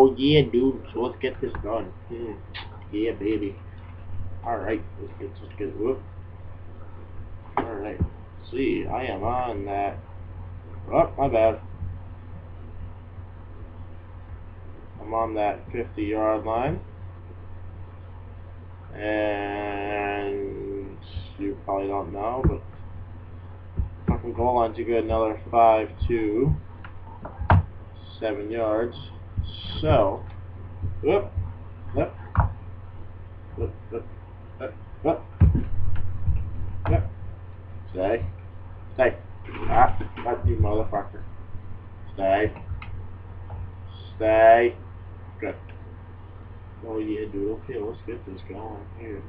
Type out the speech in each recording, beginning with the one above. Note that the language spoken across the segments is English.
Oh yeah, dude. So let's get this done. Hmm. Yeah, baby. All right. Let's get let's get whoop. All right. See, I am on that. Oh, my bad. I'm on that 50 yard line. And you probably don't know, but fucking goal line to get another 5 to 7 yards. So, whoop, whoop, whoop, whoop, whoop. Stay. Stay. Ah, not you motherfucker. Stay. Stay. Good. Oh yeah, dude. Okay, let's get this going here.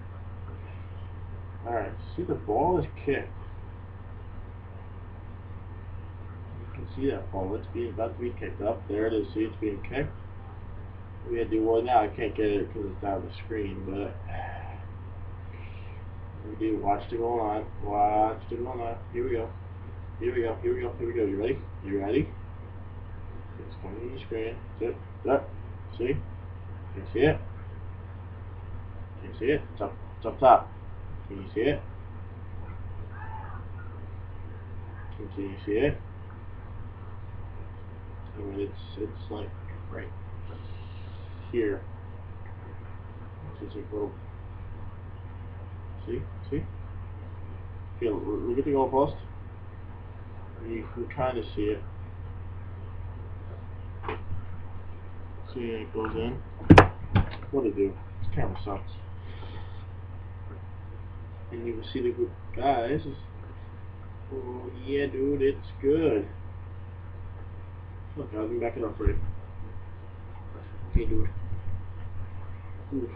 Alright, see the ball is kicked. You can see that ball. It's being about to be kicked up. There it is. See, it's being kicked. We had to do one now. I can't get it because it's of the screen, but we do. Watch the goal line. Watch the goal line. Here we go. Here we go. Here we go. Here we go. You ready? You ready? It's coming to the screen. Sit. Sit. See? Can you see it? Can you see it? It's up, it's up top. Can you see it? Can you see it? I mean, it's it's like right here. It's a little. See? See? Feel. Look at the goalpost. You can kind of see it. See, it goes in. What it do? This camera sucks. And you can see the guys. Oh yeah, dude, it's good. Look, I'll be back it for you. Okay, dude. Oof.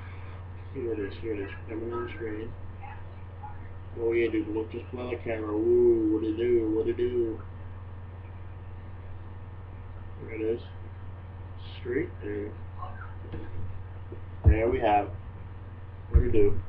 Here it is, here it is. Coming on the screen. Oh yeah, dude, look just below the camera. Ooh, what it do? What it do? There it is. Straight and there we have. What it do?